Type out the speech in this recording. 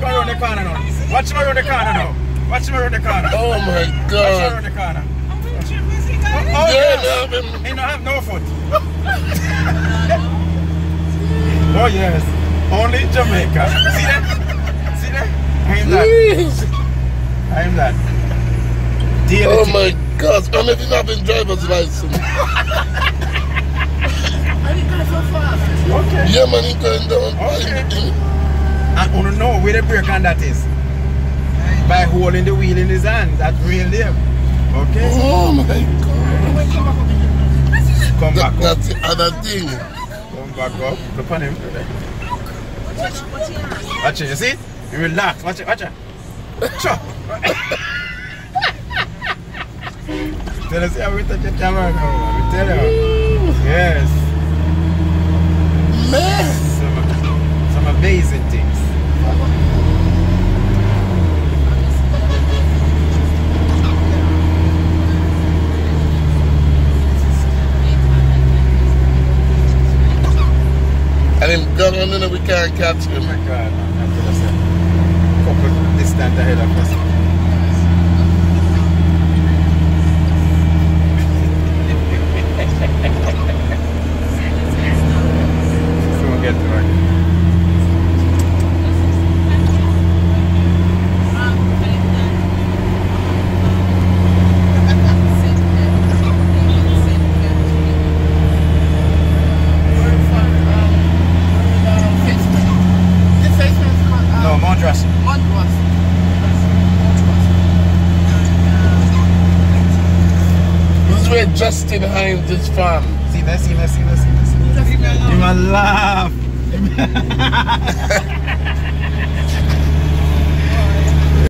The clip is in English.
look around the corner now. Watch him around the corner now. Watch him around the corner. Oh my god. Watch him God. around the corner. Oh, oh, yeah, Oh, yes. yeah, man. He don't have no foot. oh yes. Only in Jamaica. See that? See that? I'm that. Jeez. I'm that. Daily Oh my God. I'm not even having driver's license. Okay. Yeah, man, he going down. Okay. And wanna know where the brake on that is? By holding the wheel in his hand. That's real there. Okay? Oh my God. Come back up. that's the other thing. Come back up. Look on him. Watch it. You see? You relax. Watch it. Watch it. Sure. Tell us how we touch the camera now. We tell you. Yes. Man. Some, some amazing things. And him on and we can't catch Oh him. my God, man. Tell us, uh, couple distance ahead of us. No, Mount Rassa. This is where Justin Hines is from. See that, see that, see that, see that, see that. You might laugh.